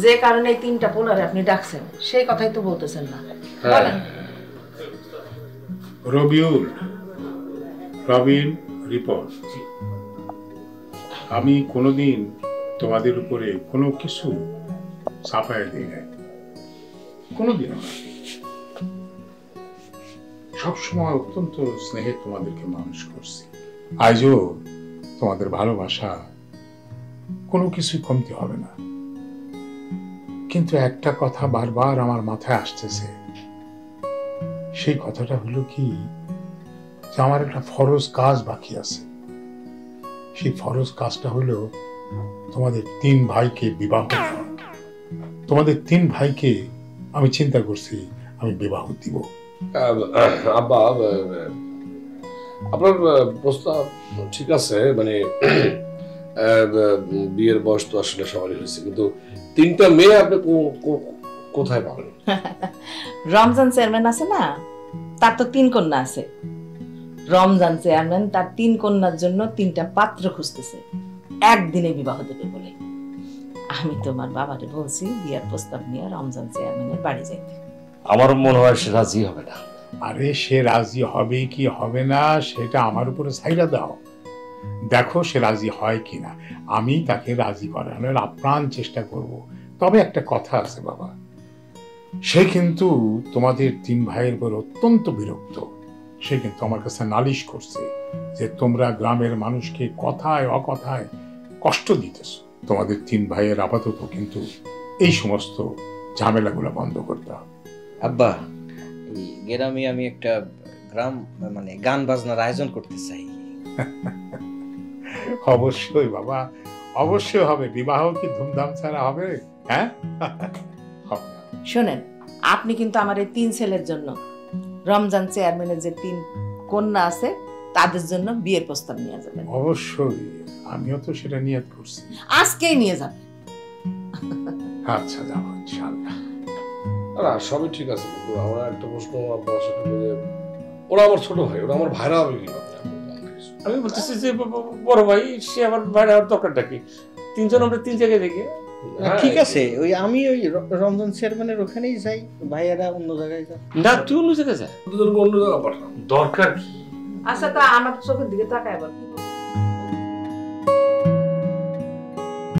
যে কারণে এই তিনটা পোলারে আপনি ডাকছেন সেই কথাই তো বলতেছেন না। বলেন। রবিউল রবিন রিপোর্ট আমি কোনোদিন তোমাদের উপরে কোনো কিছু চাপায় দিই নাই। কোনোদিনও না। সবসময় অত্যন্ত স্নেহে তোমাদেরকে মানুষ করছি। আজও তোমাদের ভালোবাসা কোনো কিছুই কমতি হবে না। কিন্তু একটা কথা বারবার আমার মাথায় আসতেছে। সেই কথাটা হলো কি? যে আমার একটা ফরজ কাজ বাকি আছে। সেই ফরজ কাজটা হলো তোমাদের তিন ভাইকে বিবাহ তোমাদের তিন ভাইকে আমি চিন্তা করছি আমি বিবাহ দিব। আব্বা আপনার প্রস্তাব ঠিক আছে মানে বিয়ের বয়স তো আসলে সবারই হয়েছে। কিন্তু তিনটা মেয়ে আপনি কোথায় পাবেন? রমজান চেয়ারম্যান আছে না? তার তো তিন কন্যা আছে। রমজান চেয়ারম্যান তার তিন কন্যার জন্য তিনটা পাত্র খুঁজতেছে। একদিনে বিবাহ দেবে বলে। আমি তোমার বাবারে বলছি বিয়ার প্রস্তাব নিয়ে রমজান চেয়ারম্যানের বাড়ি যাইতে। আমার মনে হয় সে রাজি হবে না। আরে সে রাজি হবে কি হবে না সেটা আমার উপরে ছাইরা দাও। দেখো সে রাজি হয় কিনা। আমি তাকে রাজি করানোর আপ্রাণ চেষ্টা করব। তবে একটা কথা আছে বাবা। সে কিন্তু তোমাদের তিন ভাইয়ের উপর অত্যন্ত বিরক্ত। সে কিন্তু আমার কাছে নালিশ করছে যে তোমরা গ্রামের মানুষকে কথায় অকথায় কষ্ট দিতেছ। তোমাদের তিন ভাইয়ের আপাতত কিন্তু এই সমস্ত ঝামেলাগুলো বন্ধ করতে হবে। আব্বা গ্রামে আমি একটা গ্রাম মানে গান বাজনার আয়োজন করতে চাই। অবশ্যই বাবা। অবশ্যই হবে। বিবাহ কি ধুমধাম ছাড়া হবে? হ্যাঁ? হবে। শোনেন আপনি কিন্তু আমার এই তিন ছেলের জন্য রমজান চেয়ারম্যানের যে তিন কন্যা আছে তাদের জন্য বিয়ের প্রস্তাব নিয়ে যাবেন। অবশ্যই। আমিও তো সেটা নিয়ত করছি। আজকেই নিয়ে যাবেন আচ্ছা যাব ইনশাল্লাহ না সবই ঠিক আছে কিন্তু আমার একটা প্রশ্ন আপনার সাথে ওরা আমার ছোট ভাই ওরা আমার ভাইরা হবে কি আমি বলতেছি যে বড় ভাই সে আবার বাইরে হওয়ার দরকারটা কি? তিনজন আমরা তিন জায়গায় দেখি। হ্যাঁ, ঠিক আছে ওই আমি ওই রঞ্জন রমজান চেয়ারম্যানের ওখানেই যাই ভাইয়েরা অন্য জায়গায় যায় না তুই অন্য জায়গায় যা। দুজনকে অন্য জায়গায় পাঠাও। দরকার কি? আচ্ছা তা আমার চোখের দিকে তাকায় বলব?